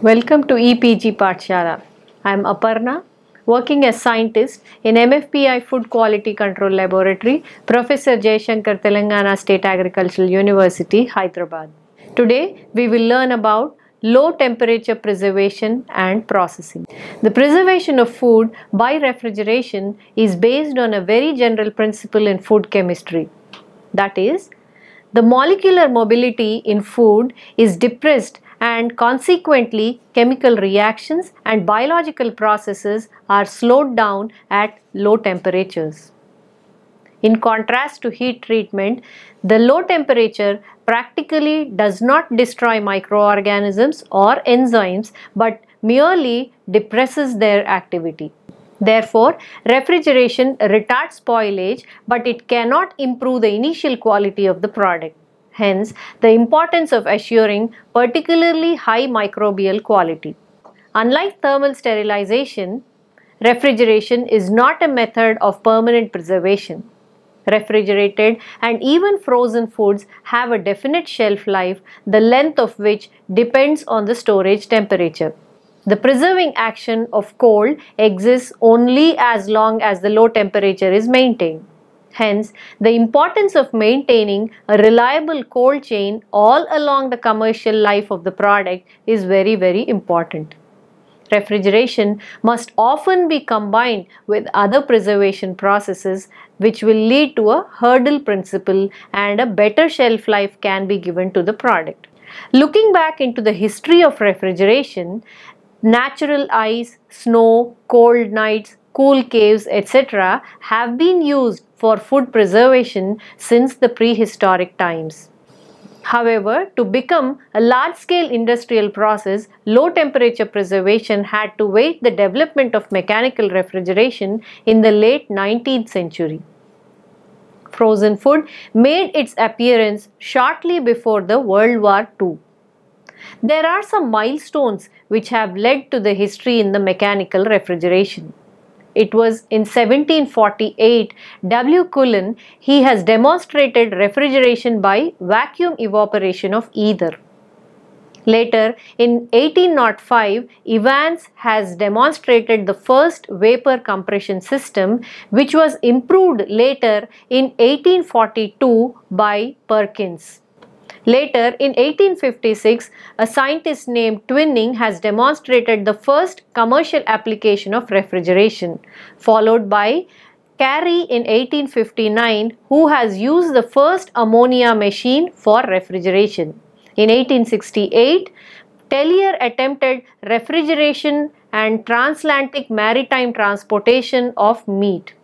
Welcome to EPG Pathshala. I am Aparna, working as scientist in MFPI Food Quality Control Laboratory, Professor Jayashankar Telangana State Agricultural University, Hyderabad. Today we will learn about low temperature preservation and processing. The preservation of food by refrigeration is based on a very general principle in food chemistry. That is, the molecular mobility in food is depressed and consequently chemical reactions and biological processes are slowed down at low temperatures. In contrast to heat treatment, the low temperature practically does not destroy microorganisms or enzymes but merely depresses their activity. Therefore, refrigeration retards spoilage but it cannot improve the initial quality of the product. Hence, the importance of assuring particularly high microbial quality. Unlike thermal sterilization, refrigeration is not a method of permanent preservation. Refrigerated and even frozen foods have a definite shelf life, the length of which depends on the storage temperature. The preserving action of cold exists only as long as the low temperature is maintained. Hence, the importance of maintaining a reliable cold chain all along the commercial life of the product is very, very important. Refrigeration must often be combined with other preservation processes which will lead to a hurdle principle and a better shelf life can be given to the product. Looking back into the history of refrigeration, natural ice, snow, cold nights, cool caves, etc. have been used for food preservation since the prehistoric times. However, to become a large-scale industrial process, low temperature preservation had to wait the development of mechanical refrigeration in the late 19th century. Frozen food made its appearance shortly before the World War II. There are some milestones which have led to the history in the mechanical refrigeration. It was in 1748 W. Cullen he has demonstrated refrigeration by vacuum evaporation of ether. Later in 1805 Evans has demonstrated the first vapor compression system which was improved later in 1842 by Perkins. Later, in 1856, a scientist named Twining has demonstrated the first commercial application of refrigeration, followed by Carey in 1859 who has used the first ammonia machine for refrigeration. In 1868, Tellier attempted refrigeration and transatlantic maritime transportation of meat.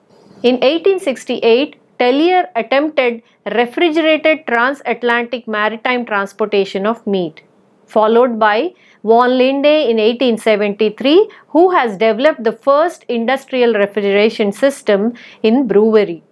In 1868, Tellier attempted refrigerated transatlantic maritime transportation of meat, followed by von Linde in 1873 who has developed the first industrial refrigeration system in brewery.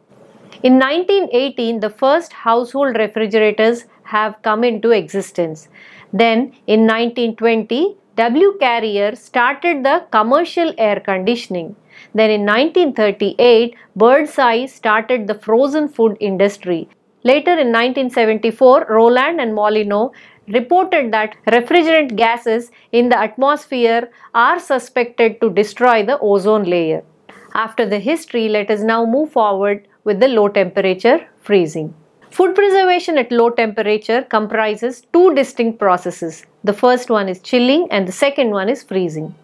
In 1918, the first household refrigerators have come into existence. Then in 1920, W. Carrier started the commercial air conditioning. Then in 1938, Birdseye started the frozen food industry. Later in 1974, Rowland and Molyneux reported that refrigerant gases in the atmosphere are suspected to destroy the ozone layer. After the history, let us now move forward with the low temperature freezing. Food preservation at low temperature comprises two distinct processes. The first one is chilling and the second one is freezing.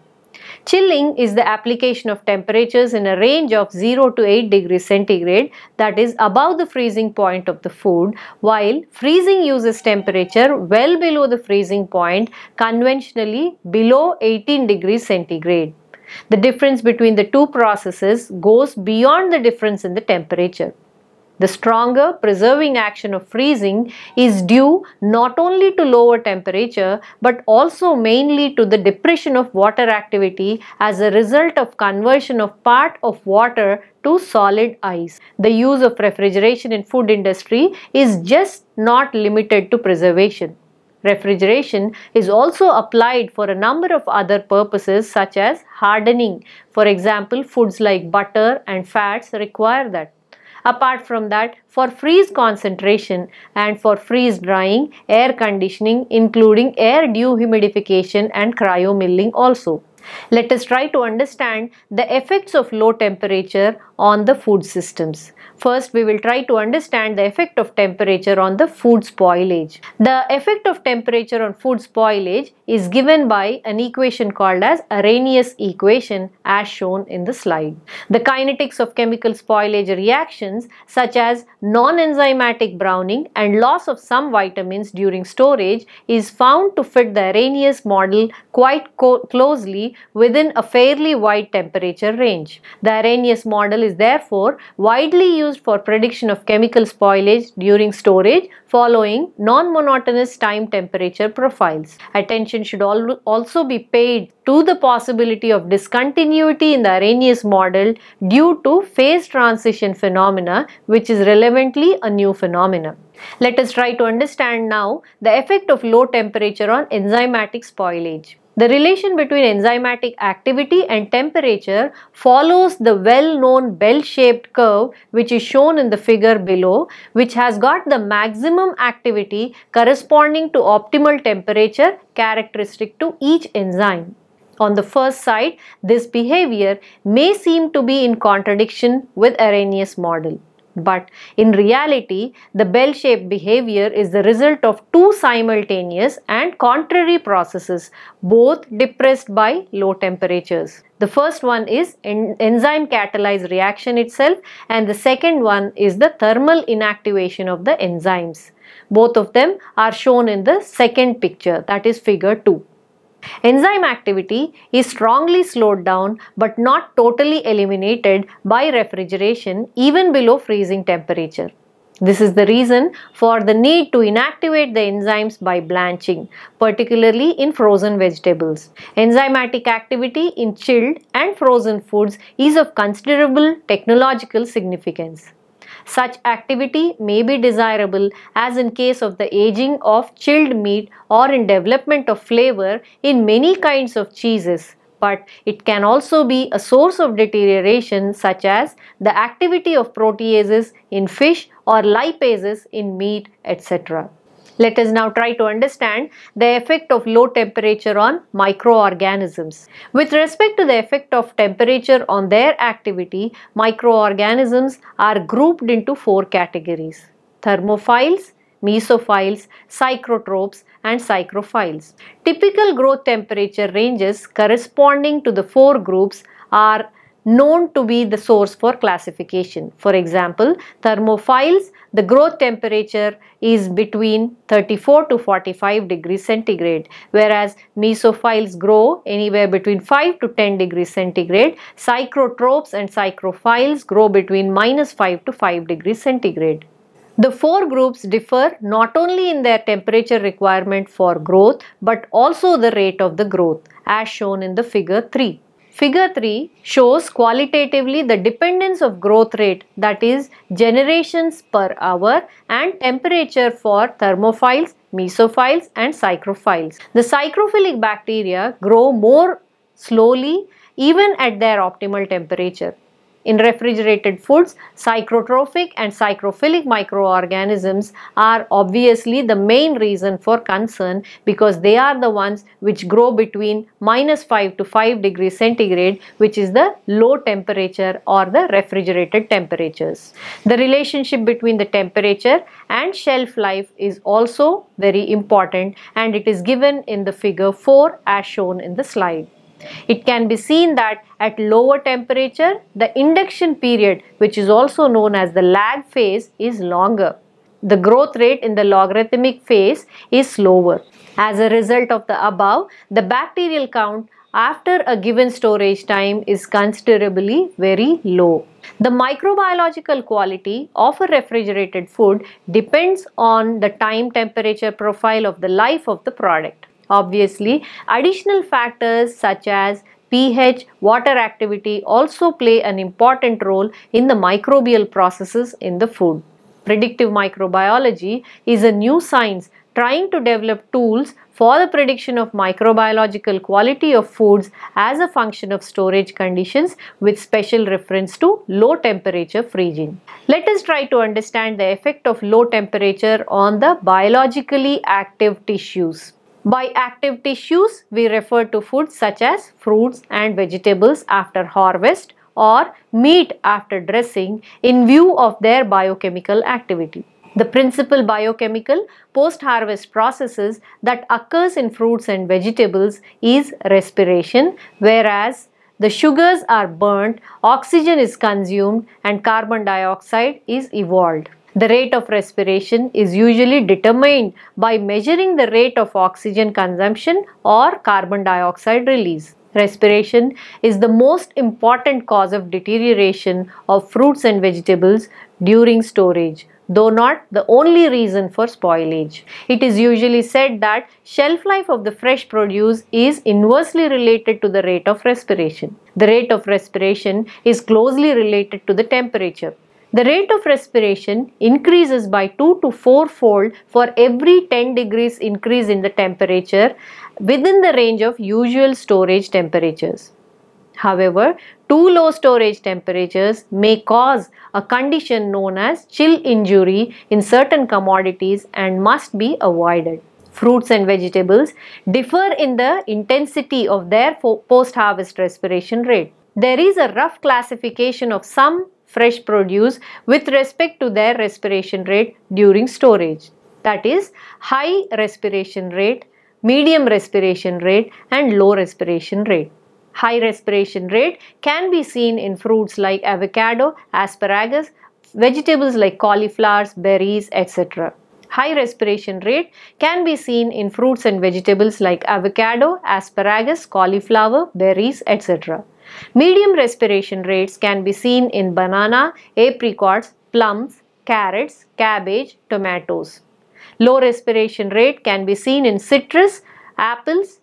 Chilling is the application of temperatures in a range of 0 to 8 degrees centigrade that is above the freezing point of the food while freezing uses temperature well below the freezing point conventionally below 18 degrees centigrade. The difference between the two processes goes beyond the difference in the temperature. The stronger preserving action of freezing is due not only to lower temperature but also mainly to the depression of water activity as a result of conversion of part of water to solid ice. The use of refrigeration in food industry is just not limited to preservation. Refrigeration is also applied for a number of other purposes such as hardening. For example, foods like butter and fats require that. Apart from that, for freeze concentration and for freeze drying, air conditioning including air dehumidification and cryomilling also. Let us try to understand the effects of low temperature on the food systems. First, we will try to understand the effect of temperature on the food spoilage. The effect of temperature on food spoilage is given by an equation called as Arrhenius equation as shown in the slide. The kinetics of chemical spoilage reactions such as non-enzymatic browning and loss of some vitamins during storage is found to fit the Arrhenius model quite closely within a fairly wide temperature range. The Arrhenius model is therefore widely used used for prediction of chemical spoilage during storage following non-monotonous time temperature profiles. Attention should also be paid to the possibility of discontinuity in the Arrhenius model due to phase transition phenomena which is relevantly a new phenomenon. Let us try to understand now the effect of low temperature on enzymatic spoilage. The relation between enzymatic activity and temperature follows the well-known bell-shaped curve which is shown in the figure below which has got the maximum activity corresponding to optimal temperature characteristic to each enzyme. On the first sight, this behavior may seem to be in contradiction with Arrhenius model. But in reality, the bell-shaped behavior is the result of two simultaneous and contrary processes, both depressed by low temperatures. The first one is en enzyme catalyzed reaction itself and the second one is the thermal inactivation of the enzymes. Both of them are shown in the second picture that is figure 2. Enzyme activity is strongly slowed down but not totally eliminated by refrigeration even below freezing temperature. This is the reason for the need to inactivate the enzymes by blanching, particularly in frozen vegetables. Enzymatic activity in chilled and frozen foods is of considerable technological significance. Such activity may be desirable as in case of the aging of chilled meat or in development of flavor in many kinds of cheeses but it can also be a source of deterioration such as the activity of proteases in fish or lipases in meat etc. Let us now try to understand the effect of low temperature on microorganisms. With respect to the effect of temperature on their activity, microorganisms are grouped into four categories. Thermophiles, mesophiles, psychrotrophs and psychrophiles. Typical growth temperature ranges corresponding to the four groups are known to be the source for classification. For example, thermophiles, the growth temperature is between 34 to 45 degrees centigrade, whereas mesophiles grow anywhere between 5 to 10 degrees centigrade. Psychrotrophs and psychrophiles grow between minus 5 to 5 degrees centigrade. The four groups differ not only in their temperature requirement for growth but also the rate of the growth as shown in the figure 3. Figure 3 shows qualitatively the dependence of growth rate that is generations per hour and temperature for thermophiles, mesophiles and psychrophiles. The psychrophilic bacteria grow more slowly even at their optimal temperature. In refrigerated foods, psychrotrophic and psychrophilic microorganisms are obviously the main reason for concern because they are the ones which grow between minus 5 to 5 degrees centigrade which is the low temperature or the refrigerated temperatures. The relationship between the temperature and shelf life is also very important and it is given in the figure 4 as shown in the slide. It can be seen that at lower temperature, the induction period, which is also known as the lag phase, is longer. The growth rate in the logarithmic phase is slower. As a result of the above, the bacterial count after a given storage time is considerably very low. The microbiological quality of a refrigerated food depends on the time temperature profile of the life of the product. Obviously, additional factors such as pH, water activity also play an important role in the microbial processes in the food. Predictive microbiology is a new science trying to develop tools for the prediction of microbiological quality of foods as a function of storage conditions with special reference to low temperature freezing. Let us try to understand the effect of low temperature on the biologically active tissues. By active tissues, we refer to foods such as fruits and vegetables after harvest or meat after dressing in view of their biochemical activity. The principal biochemical post-harvest processes that occurs in fruits and vegetables is respiration whereas the sugars are burnt, oxygen is consumed and carbon dioxide is evolved. The rate of respiration is usually determined by measuring the rate of oxygen consumption or carbon dioxide release. Respiration is the most important cause of deterioration of fruits and vegetables during storage though not the only reason for spoilage. It is usually said that shelf life of the fresh produce is inversely related to the rate of respiration. The rate of respiration is closely related to the temperature. The rate of respiration increases by 2 to 4 fold for every 10 degrees increase in the temperature within the range of usual storage temperatures. However, too low storage temperatures may cause a condition known as chill injury in certain commodities and must be avoided. Fruits and vegetables differ in the intensity of their post-harvest respiration rate. There is a rough classification of some fresh produce with respect to their respiration rate during storage. That is high respiration rate, medium respiration rate and low respiration rate. High respiration rate can be seen in fruits like avocado, asparagus, vegetables like cauliflowers, berries, etc. High respiration rate can be seen in fruits and vegetables like avocado, asparagus, cauliflower, berries, etc. Medium respiration rates can be seen in banana, apricots, plums, carrots, cabbage, tomatoes. Low respiration rate can be seen in citrus, apples,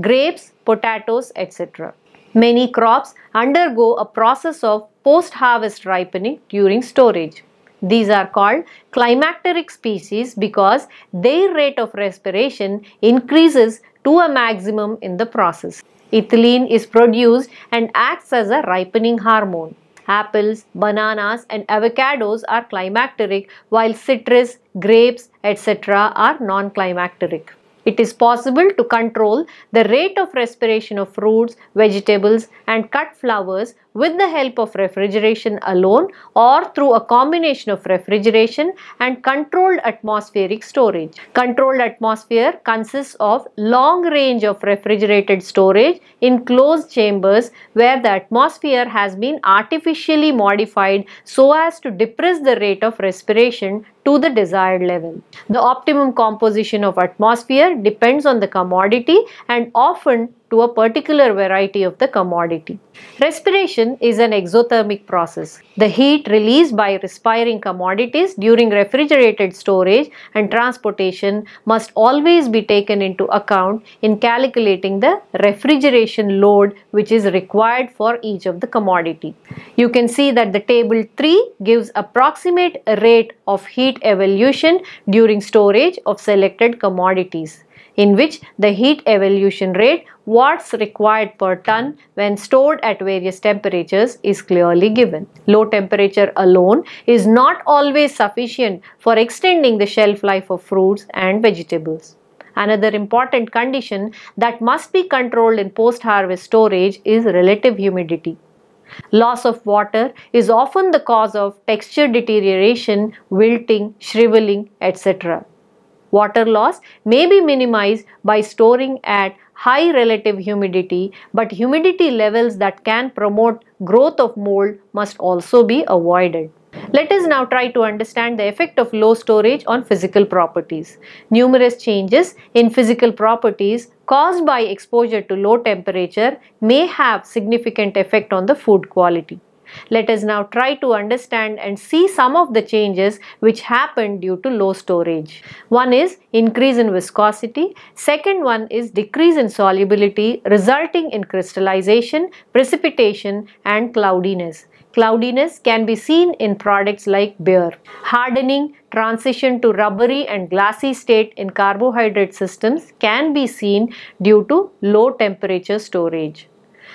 grapes, potatoes, etc. Many crops undergo a process of post-harvest ripening during storage. These are called climacteric species because their rate of respiration increases to a maximum in the process. Ethylene is produced and acts as a ripening hormone. Apples, bananas and avocados are climacteric while citrus, grapes etc. are non-climacteric. It is possible to control the rate of respiration of fruits, vegetables and cut flowers with the help of refrigeration alone or through a combination of refrigeration and controlled atmospheric storage. Controlled atmosphere consists of long range of refrigerated storage in closed chambers where the atmosphere has been artificially modified so as to depress the rate of respiration to the desired level. The optimum composition of atmosphere depends on the commodity and often to a particular variety of the commodity. Respiration is an exothermic process. The heat released by respiring commodities during refrigerated storage and transportation must always be taken into account in calculating the refrigeration load which is required for each of the commodity. You can see that the table 3 gives approximate rate of heat evolution during storage of selected commodities in which the heat evolution rate watts required per ton when stored at various temperatures is clearly given. Low temperature alone is not always sufficient for extending the shelf life of fruits and vegetables. Another important condition that must be controlled in post-harvest storage is relative humidity. Loss of water is often the cause of texture deterioration, wilting, shriveling, etc. Water loss may be minimized by storing at high relative humidity but humidity levels that can promote growth of mold must also be avoided. Let us now try to understand the effect of low storage on physical properties. Numerous changes in physical properties caused by exposure to low temperature may have significant effect on the food quality. Let us now try to understand and see some of the changes which happen due to low storage. One is increase in viscosity. Second one is decrease in solubility resulting in crystallization, precipitation and cloudiness. Cloudiness can be seen in products like beer. Hardening, transition to rubbery and glassy state in carbohydrate systems can be seen due to low temperature storage.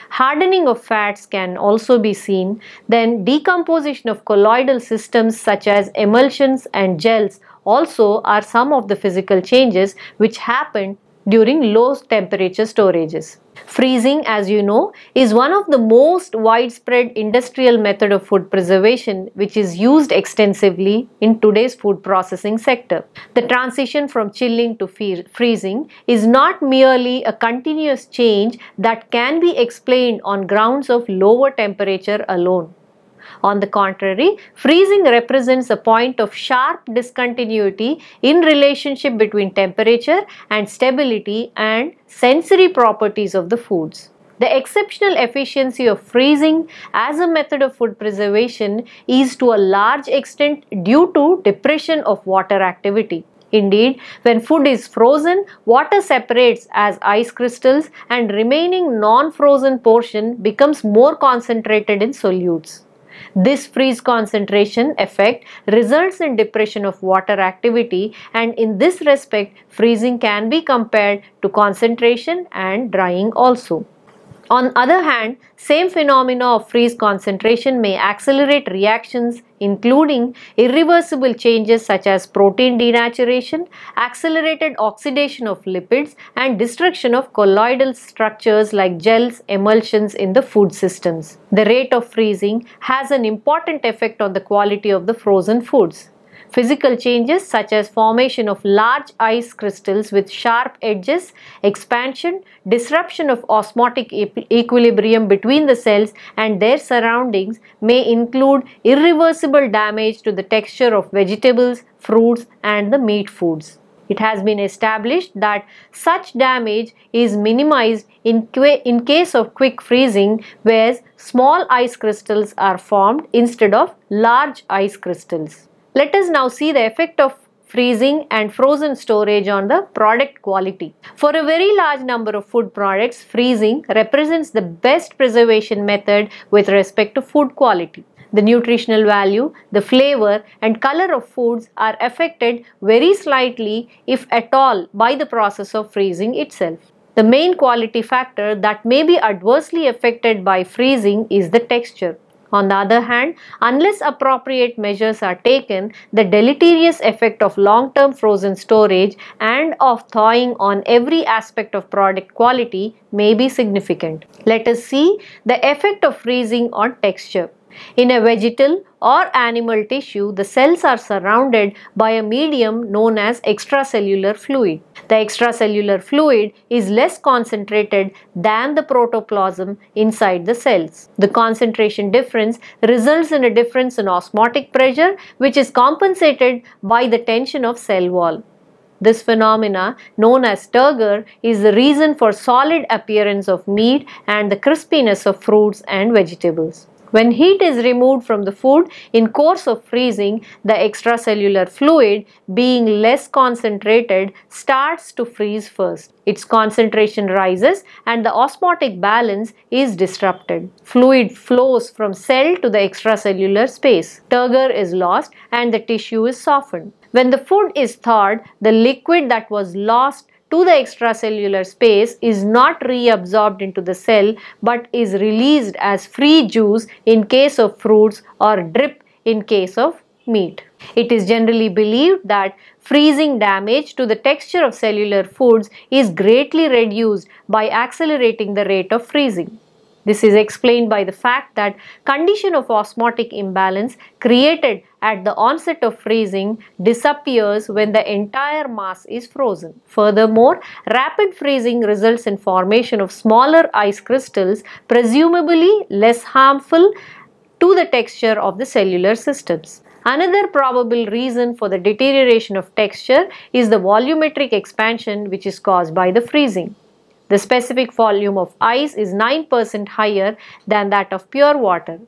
Hardening of fats can also be seen. Then decomposition of colloidal systems such as emulsions and gels also are some of the physical changes which happen during low temperature storages. Freezing, as you know, is one of the most widespread industrial method of food preservation which is used extensively in today's food processing sector. The transition from chilling to freezing is not merely a continuous change that can be explained on grounds of lower temperature alone. On the contrary, freezing represents a point of sharp discontinuity in relationship between temperature and stability and sensory properties of the foods. The exceptional efficiency of freezing as a method of food preservation is to a large extent due to depression of water activity. Indeed, when food is frozen, water separates as ice crystals and remaining non-frozen portion becomes more concentrated in solutes. This freeze concentration effect results in depression of water activity and in this respect freezing can be compared to concentration and drying also. On other hand, same phenomena of freeze concentration may accelerate reactions including irreversible changes such as protein denaturation, accelerated oxidation of lipids and destruction of colloidal structures like gels, emulsions in the food systems. The rate of freezing has an important effect on the quality of the frozen foods. Physical changes such as formation of large ice crystals with sharp edges, expansion, disruption of osmotic equilibrium between the cells and their surroundings may include irreversible damage to the texture of vegetables, fruits and the meat foods. It has been established that such damage is minimized in, in case of quick freezing where small ice crystals are formed instead of large ice crystals. Let us now see the effect of freezing and frozen storage on the product quality. For a very large number of food products, freezing represents the best preservation method with respect to food quality. The nutritional value, the flavor and color of foods are affected very slightly if at all by the process of freezing itself. The main quality factor that may be adversely affected by freezing is the texture. On the other hand, unless appropriate measures are taken, the deleterious effect of long-term frozen storage and of thawing on every aspect of product quality may be significant. Let us see the effect of freezing on texture. In a vegetal or animal tissue, the cells are surrounded by a medium known as extracellular fluid. The extracellular fluid is less concentrated than the protoplasm inside the cells. The concentration difference results in a difference in osmotic pressure which is compensated by the tension of cell wall. This phenomena, known as turgor, is the reason for solid appearance of meat and the crispiness of fruits and vegetables. When heat is removed from the food in course of freezing, the extracellular fluid being less concentrated starts to freeze first. Its concentration rises and the osmotic balance is disrupted. Fluid flows from cell to the extracellular space. Turgor is lost and the tissue is softened. When the food is thawed, the liquid that was lost to the extracellular space is not reabsorbed into the cell but is released as free juice in case of fruits or drip in case of meat. It is generally believed that freezing damage to the texture of cellular foods is greatly reduced by accelerating the rate of freezing. This is explained by the fact that condition of osmotic imbalance created at the onset of freezing disappears when the entire mass is frozen. Furthermore, rapid freezing results in formation of smaller ice crystals, presumably less harmful to the texture of the cellular systems. Another probable reason for the deterioration of texture is the volumetric expansion which is caused by the freezing. The specific volume of ice is 9% higher than that of pure water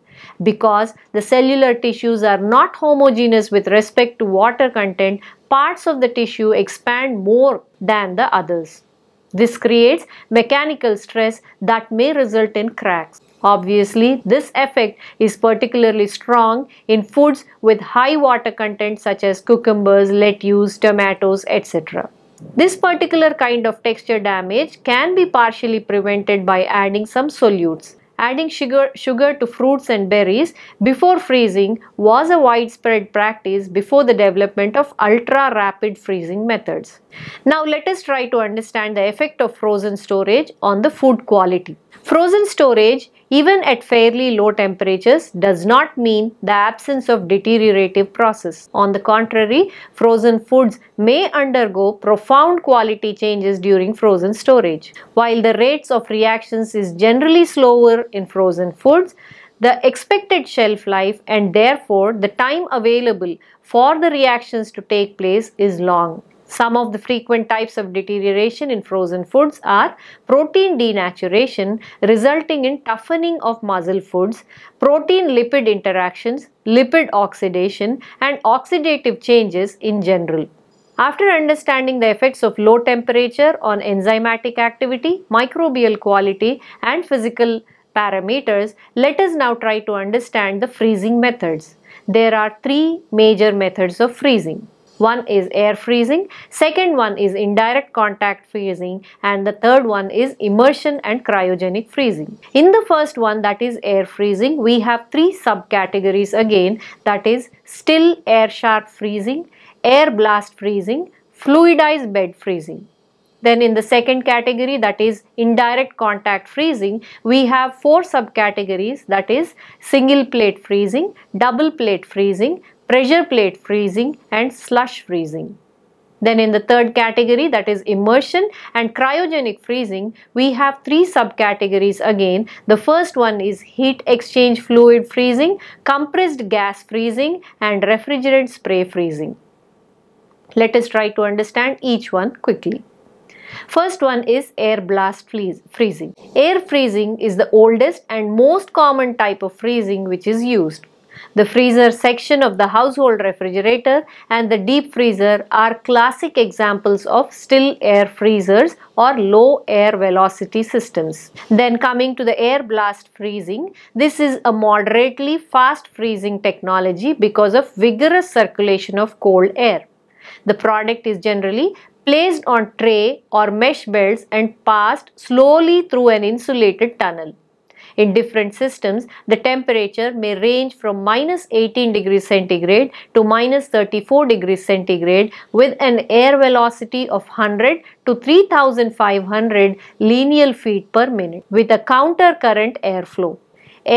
because the cellular tissues are not homogeneous with respect to water content parts of the tissue expand more than the others. This creates mechanical stress that may result in cracks. Obviously, this effect is particularly strong in foods with high water content such as cucumbers, lettuce, tomatoes, etc. This particular kind of texture damage can be partially prevented by adding some solutes. Adding sugar, sugar to fruits and berries before freezing was a widespread practice before the development of ultra rapid freezing methods. Now let us try to understand the effect of frozen storage on the food quality. Frozen storage even at fairly low temperatures does not mean the absence of deteriorative process. On the contrary, frozen foods may undergo profound quality changes during frozen storage. While the rates of reactions is generally slower in frozen foods, the expected shelf life and therefore the time available for the reactions to take place is long. Some of the frequent types of deterioration in frozen foods are protein denaturation resulting in toughening of muscle foods, protein-lipid interactions, lipid oxidation and oxidative changes in general. After understanding the effects of low temperature on enzymatic activity, microbial quality and physical parameters, let us now try to understand the freezing methods. There are three major methods of freezing. One is air freezing, second one is indirect contact freezing and the third one is immersion and cryogenic freezing. In the first one that is air freezing, we have three subcategories again that is still air sharp freezing, air blast freezing, fluidized bed freezing. Then in the second category that is indirect contact freezing, we have four subcategories that is single plate freezing, double plate freezing, pressure plate freezing and slush freezing. Then in the third category that is immersion and cryogenic freezing, we have three subcategories again. The first one is heat exchange fluid freezing, compressed gas freezing and refrigerant spray freezing. Let us try to understand each one quickly. First one is air blast freezing. Air freezing is the oldest and most common type of freezing which is used. The freezer section of the household refrigerator and the deep freezer are classic examples of still air freezers or low air velocity systems. Then coming to the air blast freezing, this is a moderately fast freezing technology because of vigorous circulation of cold air. The product is generally placed on tray or mesh belts and passed slowly through an insulated tunnel. In different systems, the temperature may range from minus 18 degrees centigrade to minus 34 degrees centigrade with an air velocity of 100 to 3500 lineal feet per minute with a counter current airflow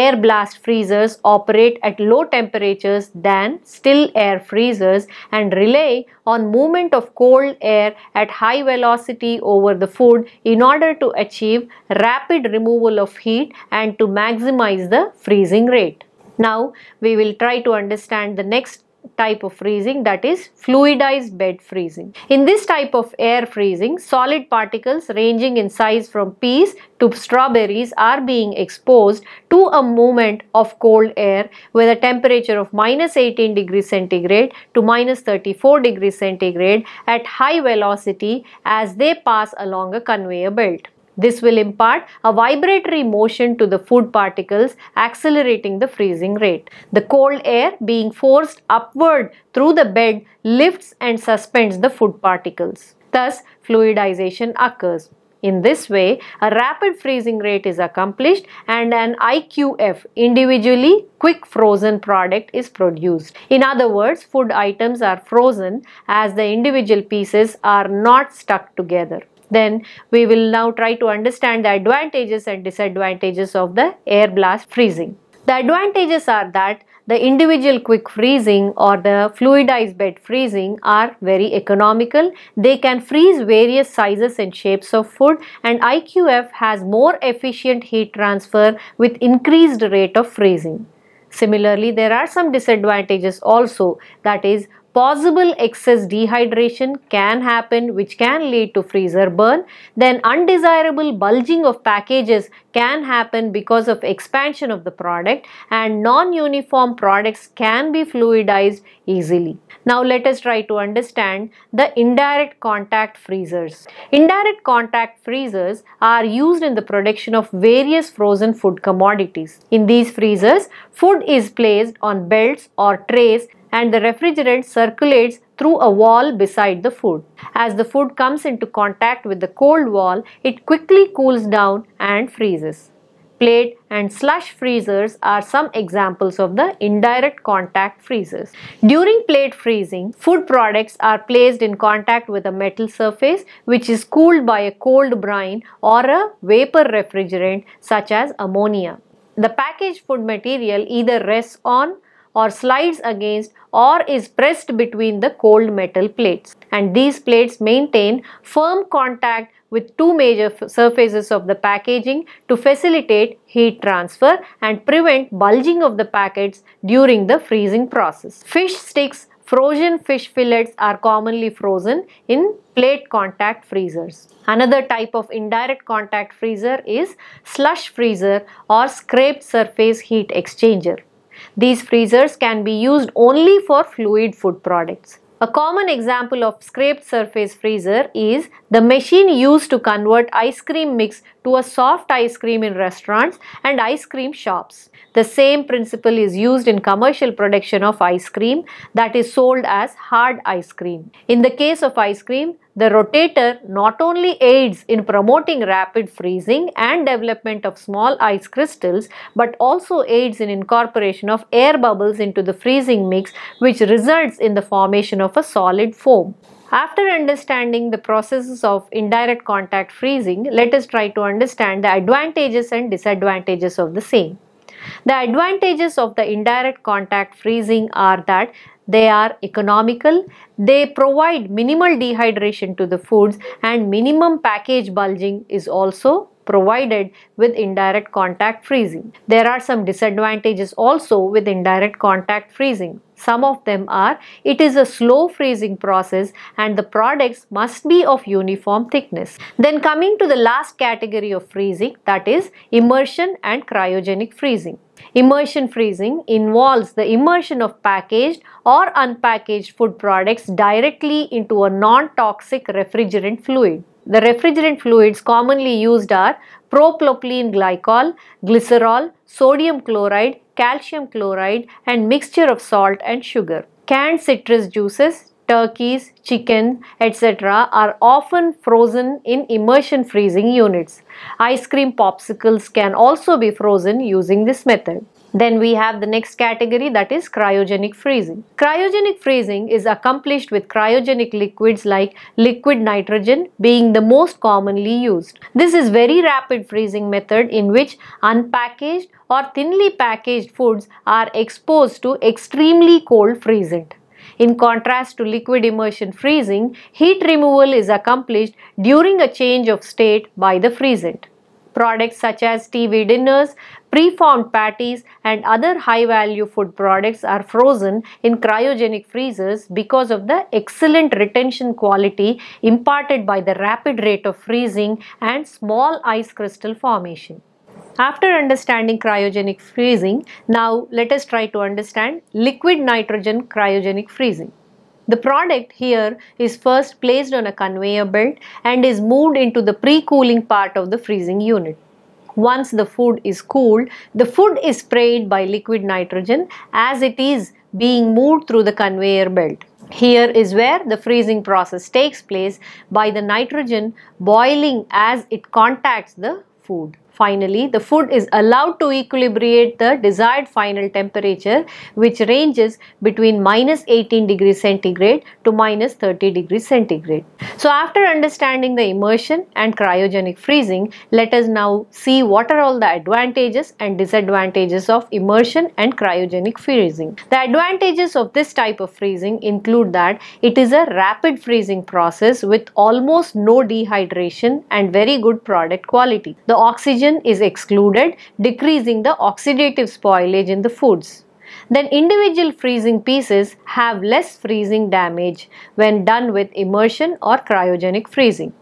air blast freezers operate at low temperatures than still air freezers and rely on movement of cold air at high velocity over the food in order to achieve rapid removal of heat and to maximize the freezing rate. Now we will try to understand the next type of freezing that is fluidized bed freezing. In this type of air freezing, solid particles ranging in size from peas to strawberries are being exposed to a movement of cold air with a temperature of minus 18 degrees centigrade to minus 34 degrees centigrade at high velocity as they pass along a conveyor belt. This will impart a vibratory motion to the food particles accelerating the freezing rate. The cold air being forced upward through the bed lifts and suspends the food particles. Thus, fluidization occurs. In this way, a rapid freezing rate is accomplished and an IQF individually quick frozen product is produced. In other words, food items are frozen as the individual pieces are not stuck together. Then we will now try to understand the advantages and disadvantages of the air blast freezing. The advantages are that the individual quick freezing or the fluidized bed freezing are very economical. They can freeze various sizes and shapes of food and IQF has more efficient heat transfer with increased rate of freezing. Similarly, there are some disadvantages also that is possible excess dehydration can happen which can lead to freezer burn. Then undesirable bulging of packages can happen because of expansion of the product and non-uniform products can be fluidized easily. Now let us try to understand the indirect contact freezers. Indirect contact freezers are used in the production of various frozen food commodities. In these freezers, food is placed on belts or trays and the refrigerant circulates through a wall beside the food. As the food comes into contact with the cold wall, it quickly cools down and freezes. Plate and slush freezers are some examples of the indirect contact freezers. During plate freezing, food products are placed in contact with a metal surface which is cooled by a cold brine or a vapor refrigerant such as ammonia. The packaged food material either rests on or slides against or is pressed between the cold metal plates and these plates maintain firm contact with two major surfaces of the packaging to facilitate heat transfer and prevent bulging of the packets during the freezing process. Fish sticks Frozen fish fillets are commonly frozen in plate contact freezers. Another type of indirect contact freezer is slush freezer or scraped surface heat exchanger. These freezers can be used only for fluid food products. A common example of scraped surface freezer is the machine used to convert ice cream mix to a soft ice cream in restaurants and ice cream shops. The same principle is used in commercial production of ice cream that is sold as hard ice cream. In the case of ice cream, the rotator not only aids in promoting rapid freezing and development of small ice crystals but also aids in incorporation of air bubbles into the freezing mix which results in the formation of a solid foam. After understanding the processes of indirect contact freezing, let us try to understand the advantages and disadvantages of the same. The advantages of the indirect contact freezing are that they are economical, they provide minimal dehydration to the foods and minimum package bulging is also provided with indirect contact freezing. There are some disadvantages also with indirect contact freezing. Some of them are it is a slow freezing process and the products must be of uniform thickness. Then coming to the last category of freezing that is immersion and cryogenic freezing. Immersion freezing involves the immersion of packaged or unpackaged food products directly into a non-toxic refrigerant fluid. The refrigerant fluids commonly used are propylene glycol, glycerol, sodium chloride, calcium chloride and mixture of salt and sugar. Canned citrus juices, turkeys, chicken, etc. are often frozen in immersion freezing units. Ice cream popsicles can also be frozen using this method. Then we have the next category that is cryogenic freezing. Cryogenic freezing is accomplished with cryogenic liquids like liquid nitrogen being the most commonly used. This is very rapid freezing method in which unpackaged or thinly packaged foods are exposed to extremely cold freezing. In contrast to liquid immersion freezing, heat removal is accomplished during a change of state by the freezant. Products such as TV dinners, preformed patties and other high value food products are frozen in cryogenic freezers because of the excellent retention quality imparted by the rapid rate of freezing and small ice crystal formation. After understanding cryogenic freezing, now let us try to understand liquid nitrogen cryogenic freezing. The product here is first placed on a conveyor belt and is moved into the pre-cooling part of the freezing unit. Once the food is cooled, the food is sprayed by liquid nitrogen as it is being moved through the conveyor belt. Here is where the freezing process takes place by the nitrogen boiling as it contacts the food. Finally, the food is allowed to equilibrate the desired final temperature which ranges between minus 18 degrees centigrade to minus 30 degrees centigrade. So after understanding the immersion and cryogenic freezing, let us now see what are all the advantages and disadvantages of immersion and cryogenic freezing. The advantages of this type of freezing include that it is a rapid freezing process with almost no dehydration and very good product quality. The oxygen oxygen is excluded, decreasing the oxidative spoilage in the foods. Then individual freezing pieces have less freezing damage when done with immersion or cryogenic freezing.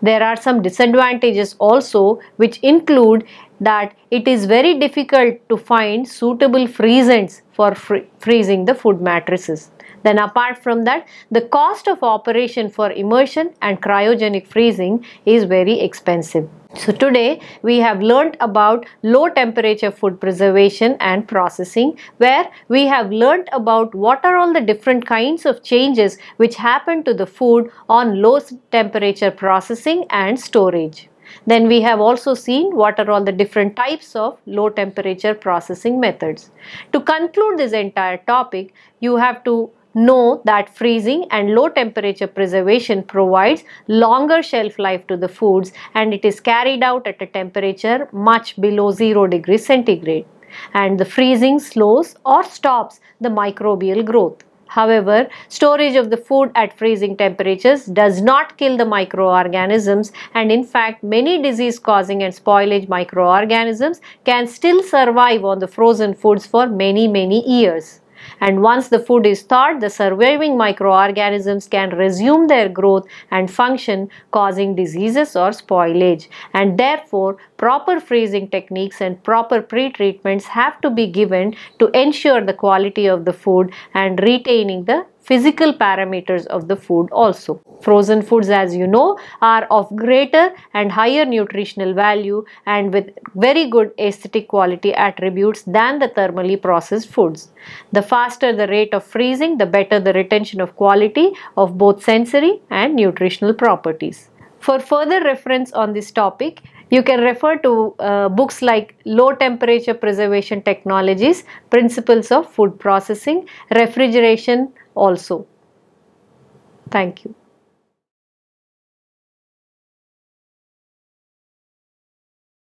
There are some disadvantages also which include that it is very difficult to find suitable freezants for freezing the food matrices. Then apart from that, the cost of operation for immersion and cryogenic freezing is very expensive. So today we have learnt about low temperature food preservation and processing where we have learnt about what are all the different kinds of changes which happen to the food on low temperature processing and storage. Then we have also seen what are all the different types of low temperature processing methods. To conclude this entire topic, you have to know that freezing and low temperature preservation provides longer shelf life to the foods and it is carried out at a temperature much below 0 degrees centigrade and the freezing slows or stops the microbial growth. However, storage of the food at freezing temperatures does not kill the microorganisms and in fact many disease causing and spoilage microorganisms can still survive on the frozen foods for many many years and once the food is thawed the surviving microorganisms can resume their growth and function causing diseases or spoilage. And therefore proper freezing techniques and proper pre-treatments have to be given to ensure the quality of the food and retaining the physical parameters of the food also. Frozen foods as you know are of greater and higher nutritional value and with very good aesthetic quality attributes than the thermally processed foods. The faster the rate of freezing the better the retention of quality of both sensory and nutritional properties. For further reference on this topic, you can refer to uh, books like Low Temperature Preservation Technologies, Principles of Food Processing, Refrigeration also. Thank you.